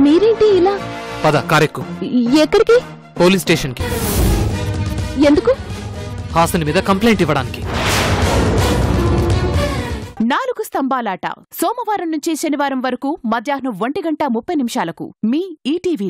మీరేంటి ఇలా? పద కారెక్కు ఎక్కడికి? పోలీస్ స్టేషన్కి. ఎందుకు? హాసన్ మీద కంప్లైంట్ ఇవ్వడానికి. నాలుగు స్తంభాలాట. సోమవారం నుంచి శనివారం వరకు మధ్యాహ్నం ఒంటి గంట ముప్పై నిమిషాలకు మీ ఈటీవీలో.